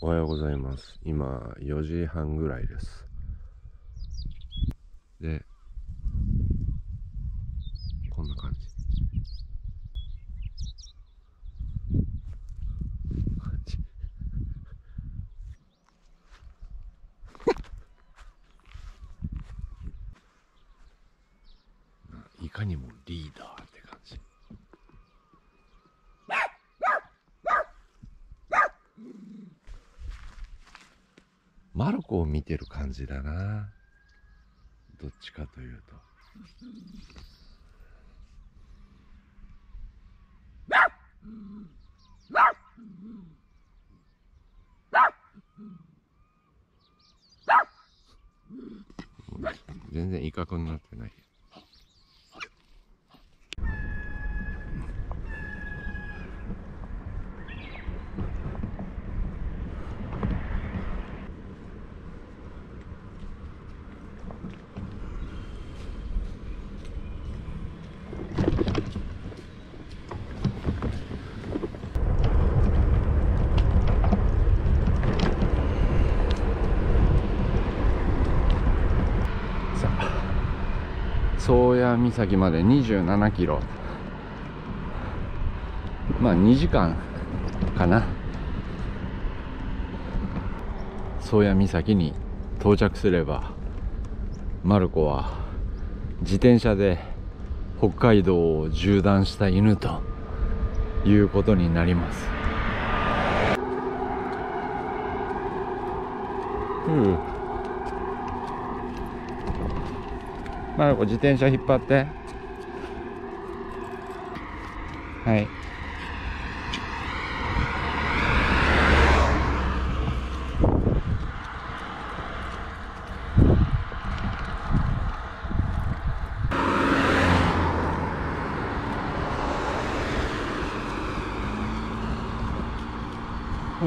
おはようございます。今、4時半ぐらいです。で、こんな感じ。感じ。いかにもリーダーって感じ。こを見てる感じだな。どっちかというと。全然威嚇になってない。さあ宗谷岬まで27キロ。まあ2時間かな。宗谷岬に到着すればマルコは自転車で北海道を縦断した犬ということになります。うん。マルコ自転車引っ張って。はい。よ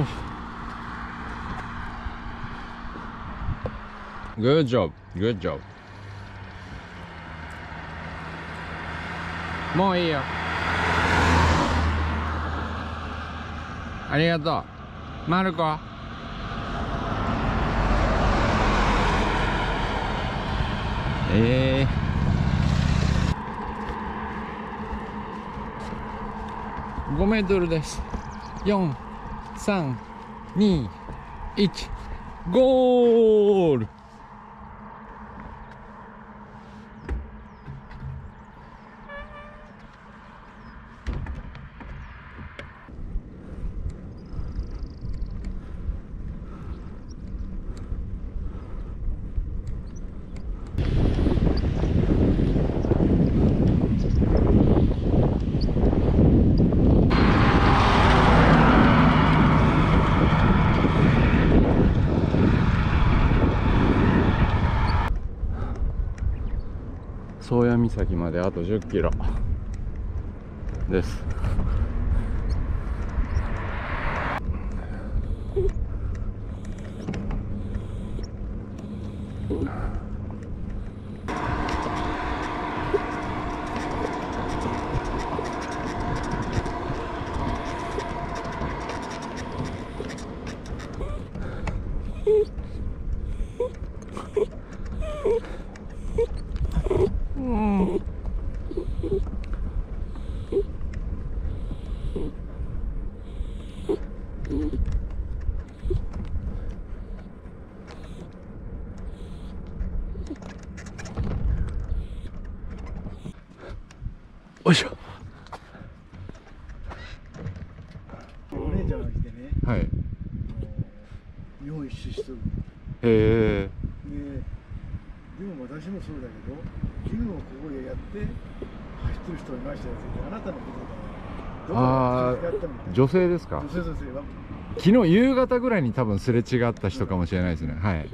し Good job, good job. もういいよ。ありがとう。マルコ。ええ5メートルです。4、3、2、1、ゴール岬まであと10キロです。おいお姉ちゃんが来てね、はい。へ日本一周しとる。えで、でも私もそうだけど、昨日ここでやって、走ってる人いましたよって、あなたのことだ。あでやったみたいー女性ですか？女性女性は。昨日夕方ぐらいに多分すれ違った人かもしれないですね。はい。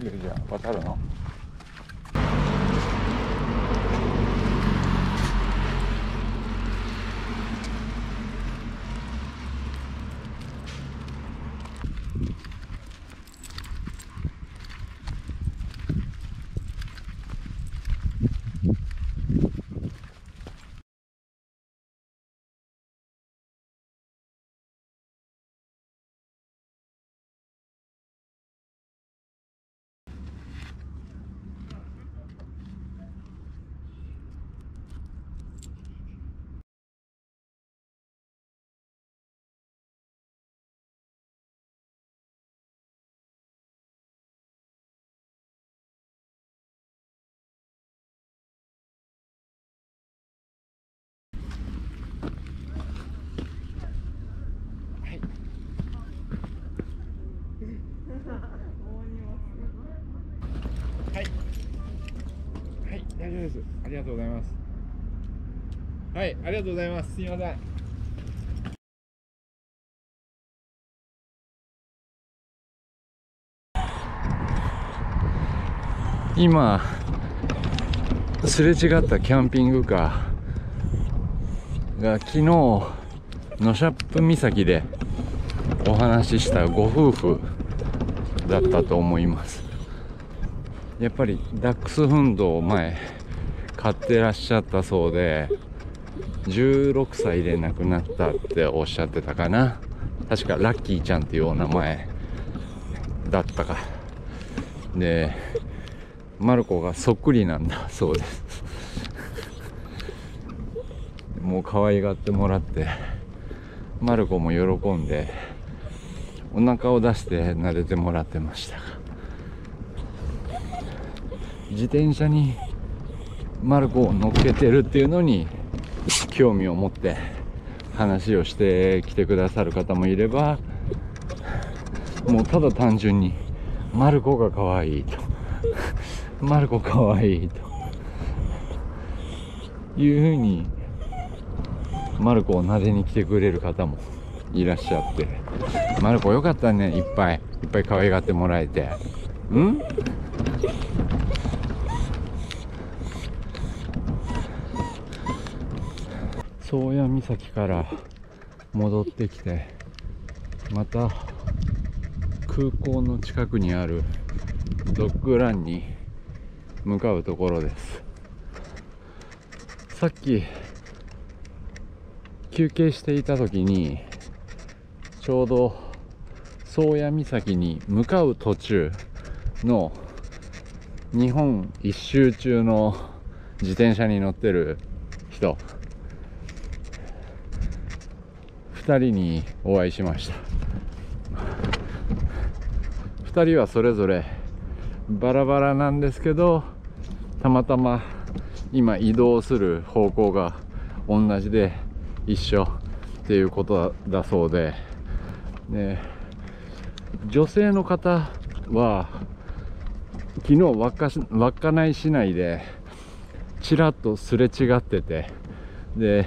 じゃあ渡るの？です。ありがとうございます。はいありがとうございます。すいません。今すれ違ったキャンピングカーが昨日ノシャップ岬でお話ししたご夫婦だったと思います。やっぱりダックスフンドを前買ってらっしゃったそうで16歳で亡くなったっておっしゃってたかな。確かラッキーちゃんっていうお名前だったか。でマルコがそっくりなんだそうです。もう可愛がってもらってマルコも喜んでお腹を出して撫でてもらってました。が自転車にマルコを乗っけてるっていうのに興味を持って話をしてきてくださる方もいればもうただ単純にマルコが可愛いと。マルコ可愛いと。いうふうにマルコを撫でに来てくれる方もいらっしゃって。マルコよかったねいっぱい。いっぱい可愛がってもらえて。うん？宗谷岬から戻ってきてまた空港の近くにあるドッグランに向かうところです。さっき休憩していた時にちょうど宗谷岬に向かう途中の日本一周中の自転車に乗ってる人。2人にお会いしました。2人はそれぞれバラバラなんですけどたまたま今移動する方向が同じで一緒っていうことだそうで。で女性の方は昨日稚内市内でちらっとすれ違っててで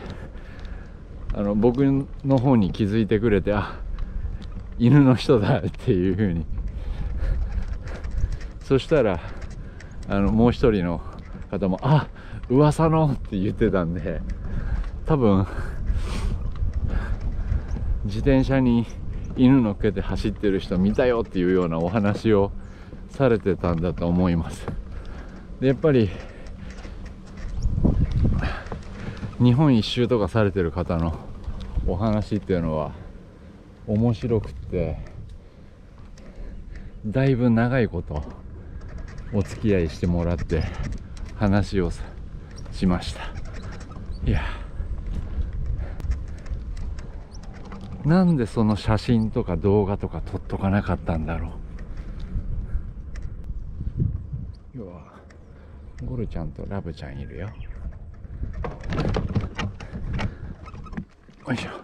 あの僕の方に気づいてくれてあ犬の人だっていうふうに。そしたらあのもう一人の方も「あ噂の」って言ってたんで多分自転車に犬乗っけて走ってる人見たよっていうようなお話をされてたんだと思います。でやっぱり日本一周とかされてる方のお話っていうのは面白くってだいぶ長いことお付き合いしてもらって話をしました。いや。なんでその写真とか動画とか撮っとかなかったんだろう。要はゴルちゃんとラブちゃんいるよ。よ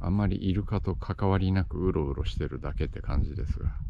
あんまりイルカと関わりなくうろうろしてるだけって感じですが。